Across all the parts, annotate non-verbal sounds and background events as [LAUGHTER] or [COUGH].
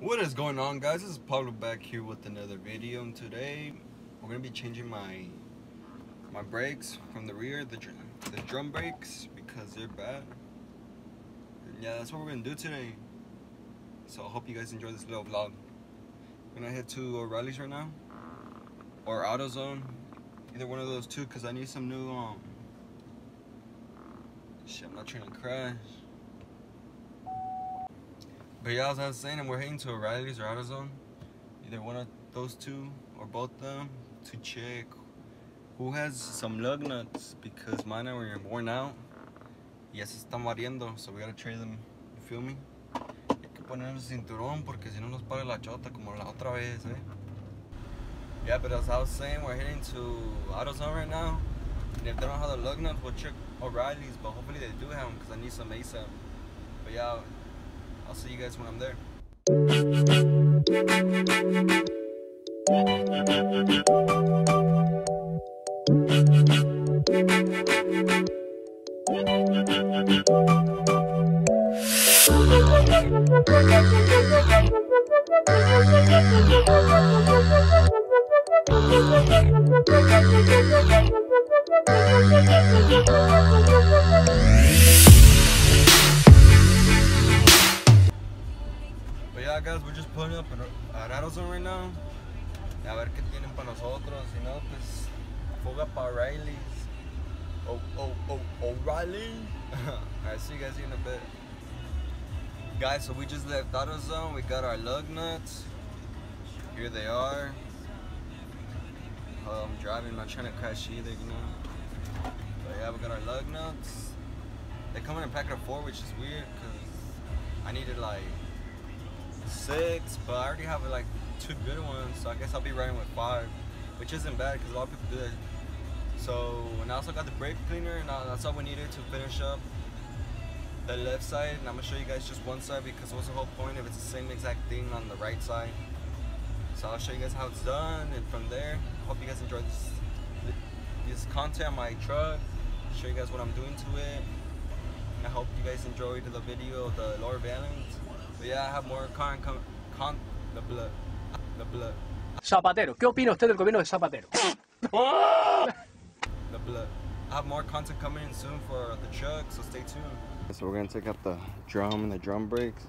What is going on guys? This is Pablo back here with another video and today we're gonna be changing my my brakes from the rear, the, the drum brakes because they're bad. And yeah, that's what we're gonna do today. So I hope you guys enjoy this little vlog. I'm gonna head to O'Reilly's right now or AutoZone, either one of those two because I need some new um shit, I'm not trying to crash. But yeah, as I was saying, we're heading to O'Reilly's or AutoZone. Either one of those two or both of them to check who has some lug nuts because mine are worn out. Yes, están variando, so we gotta trade them. You feel me? Hay que poner el cinturón porque si no nos para la chota como la otra vez, eh? Yeah, but as I was saying, we're heading to AutoZone right now. And if they don't have the lug nuts, we'll check O'Reilly's, but hopefully they do have them because I need some ASAP. But yeah, I'll see you guys when I'm there. [LAUGHS] yeah, guys, we're just pulling up at AutoZone right now. A ver qué tienen para nosotros. Si no, pues fuga para O'Reilly's. Oh, oh, oh, O'Reilly. Alright, see you guys in a bit. Guys, so we just left AutoZone. We got our lug nuts. Here they are. Oh, I'm driving, I'm not trying to crash either, you know. But yeah, we got our lug nuts. They come in a packet of four, which is weird because I needed like six, but I already have like two good ones, so I guess I'll be riding with five, which isn't bad because a lot of people do that. So, and I also got the brake cleaner, and uh, that's all we needed to finish up the left side. And I'm gonna show you guys just one side because what's the whole point if it's the same exact thing on the right side? So I'll show you guys how it's done, and from there, hope you guys enjoy this this content on my truck. Show you guys what I'm doing to it. I hope you guys enjoyed the video of the lower valence. But yeah, I have more con, con, con the blood, the blood, Zapatero, ¿qué opina usted del gobierno de Zapatero? the blood. I have more content coming in soon for the truck, so stay tuned. So we're gonna take out the drum and the drum brakes.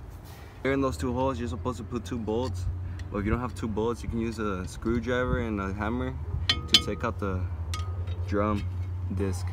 Here in those two holes, you're supposed to put two bolts. But if you don't have two bolts, you can use a screwdriver and a hammer to take out the drum disc.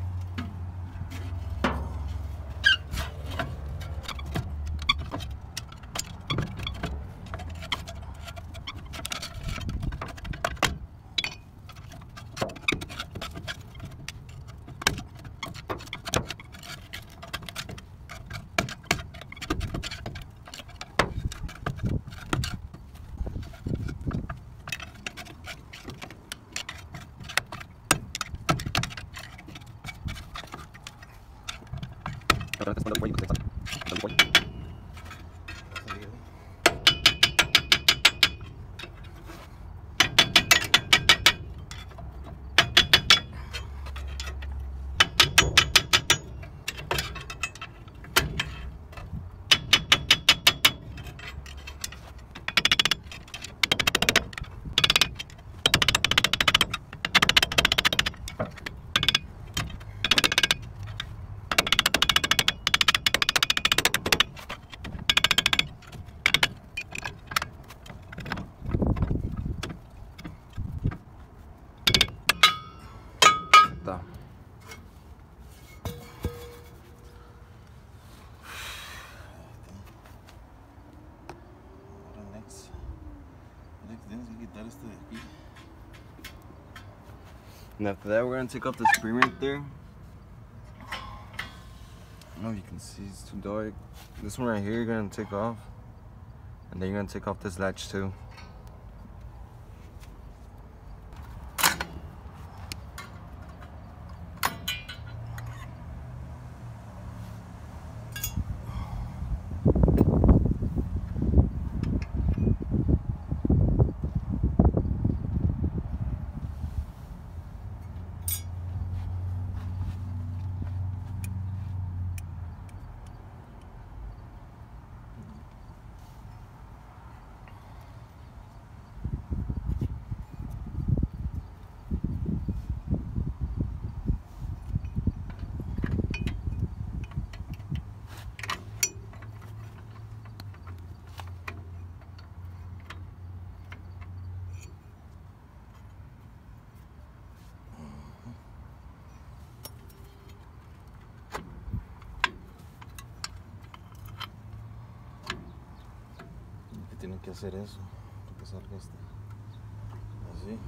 Tá. Ahora next. Next tienes que este de aquí. And after that, we're gonna take off the screen right there. I don't know if you can see, it's too dark. This one right here, you're gonna take off. And then you're gonna take off this latch too. Que hacer eso. Que salga este. Así.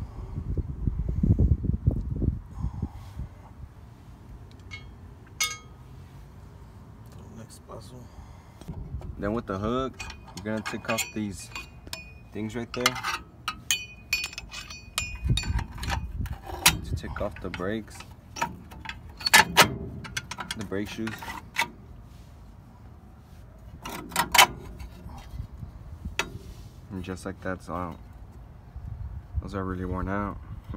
Next paso. Then with the hook, you're gonna take off these things right there. To take off the brakes. The brake shoes. And just like that's all. Those are really worn out. [LAUGHS]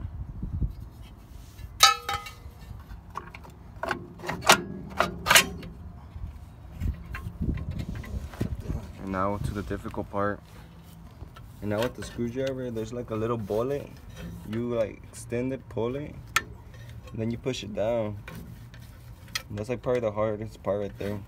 And now to the difficult part. And now with the screwdriver, there's like a little bullet. You like extend it, pull it, then you push it down. And that's like probably the hardest part right there.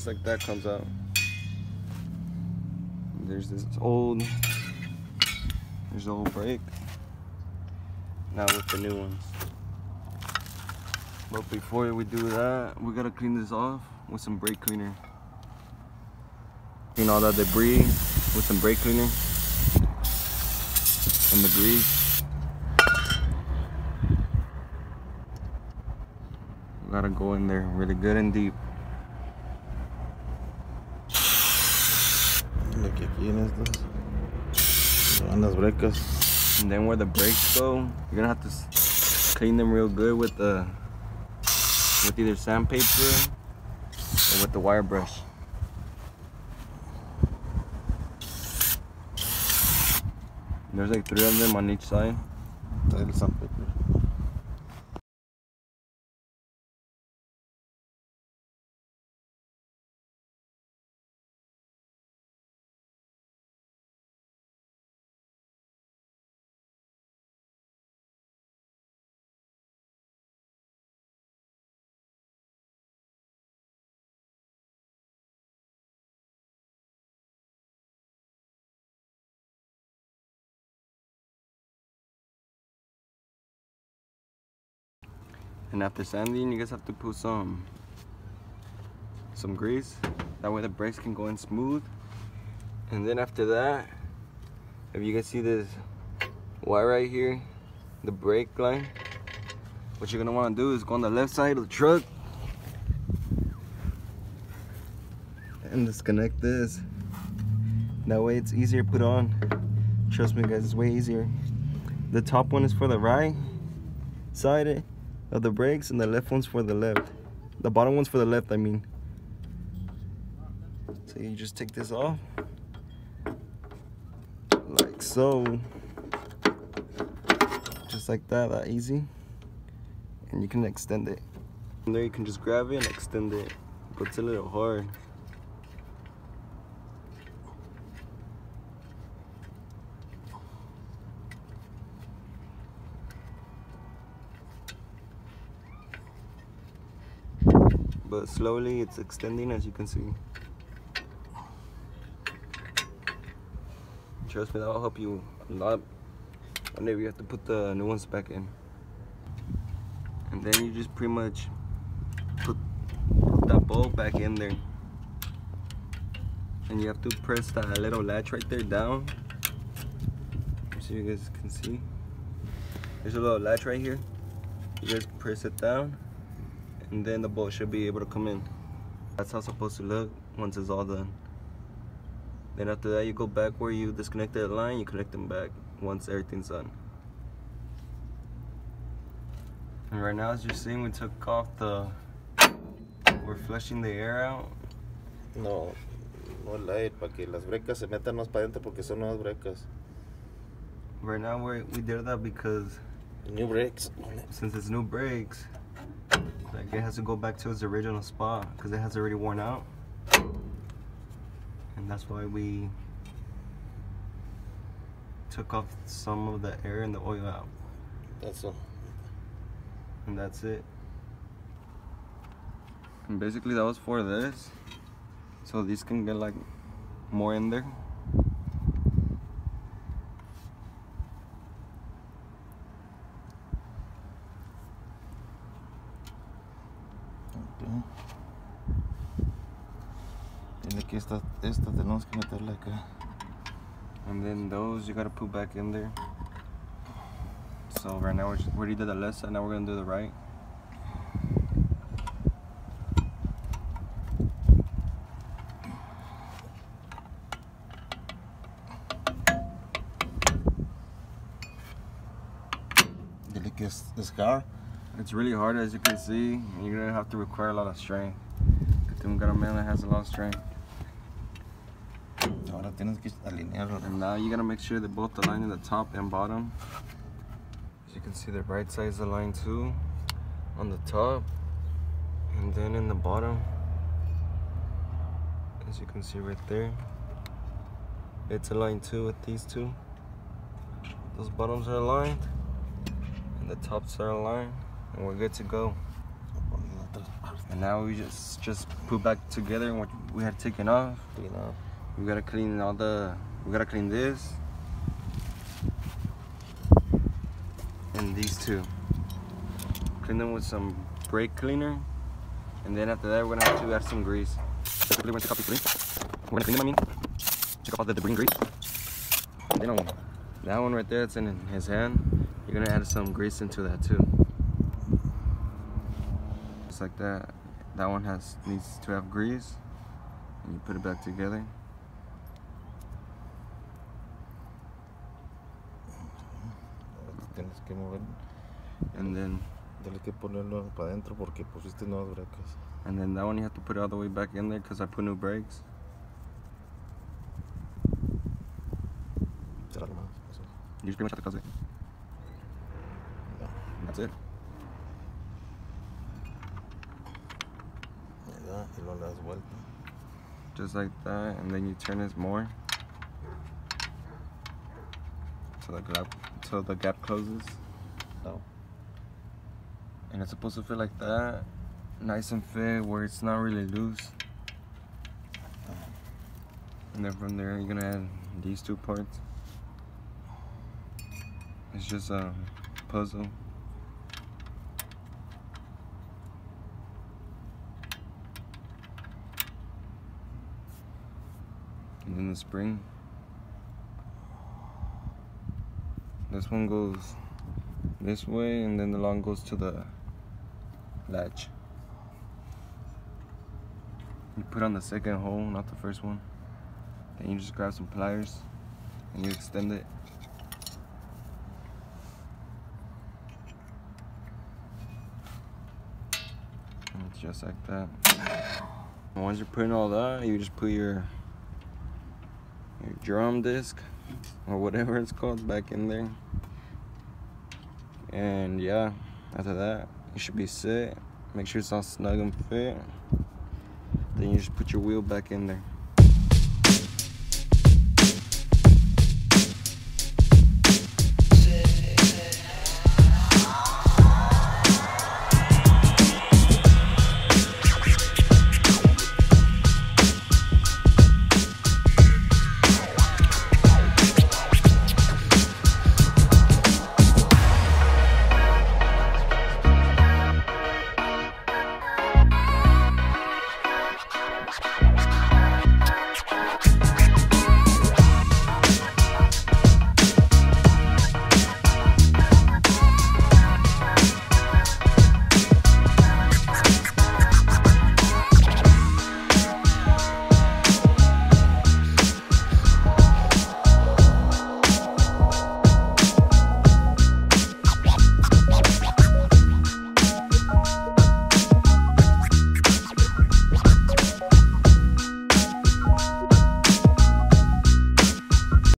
Just like that comes out. There's this old, there's the old brake. Now with the new ones. But before we do that, we gotta clean this off with some brake cleaner. Clean all that debris with some brake cleaner and the grease. We gotta go in there really good and deep. Lo que aquí en estos. Van las brecas. And then where the brakes go, you're gonna have to clean them real good with the with either sandpaper or with the wire brush. There's like three of them on each side. Trae el sandpaper. And after sanding, you guys have to put some some grease. That way the brakes can go in smooth. And then after that, if you guys see this wire right here, the brake line, what you're gonna wanna do is go on the left side of the truck and disconnect this. That way it's easier to put on. Trust me guys, it's way easier. The top one is for the right side of the brakes and the left one's for the left. The bottom one's for the left, I mean. So you just take this off. Like so. Just like that, that easy. And you can extend it. And there you can just grab it and extend it. But it's a little hard. But slowly it's extending as you can see. Trust me, that'll help you a lot whenever you have to put the new ones back in. And then you just pretty much put, put that bolt back in there. And you have to press that little latch right there down. So you guys can see. There's a little latch right here. You guys press it down and then the bolt should be able to come in. That's how it's supposed to look once it's all done. Then after that you go back where you disconnected the line, you connect them back once everything's done. And right now as you're seeing we took off the, we're flushing the air out. No, no el aire, para que las brecas se metan más para adentro porque son nuevas brecas. Right now we we did that because New brakes. since it's new brakes, it has to go back to its original spot because it has already worn out. And that's why we took off some of the air and the oil out. That's all. And that's it. And basically that was for this. So these can get like more in there. Que meterla acá. And then those you gotta put back in there. So right now we're just, we already did the left side, now we're gonna do the right. Es, es hard. It's really hard as you can see, you're gonna have to require a lot of strength. Good thing we got a man that has a lot of strength. Tienes que alinearlo. And now you gotta make sure that both align in the top and bottom. As you can see, the right side is aligned too on the top, and then in the bottom, as you can see right there, it's aligned too with these two. Those bottoms are aligned, and the tops are aligned, and we're good to go. And now we just just put back together what we had taken off. Clean up. We gotta clean all the. We gotta clean this and these two. Clean them with some brake cleaner, and then after that we're gonna have to add some grease. So we're gonna the grease. We're gonna clean them. I mean, take off the debris grease. And then that one right there, it's in his hand. You're gonna add some grease into that too. Just like that. That one has needs to have grease, and you put it back together. Tienes que mover. And then Dile que ponerlo para adentro porque pusiste nuevas brecas. And then that one you have to put it all the way back in there because I put new brakes. You just pretty much have to close it. And that's it. Ya, y lo le das vuelta. Just like that. And then you turn this more. So the gap, so the gap closes. No. And it's supposed to fit like that. Nice and fit where it's not really loose. Um, and then from there you're gonna add these two parts. It's just a puzzle. And then the spring. This one goes this way and then the long goes to the latch. You put on the second hole, not the first one. Then you just grab some pliers and you extend it. And just like that. And once you're putting all that, you just put your your drum disc or whatever it's called back in there. And yeah, after that, you should be set. Make sure it's all snug and fit. Then you just put your wheel back in there.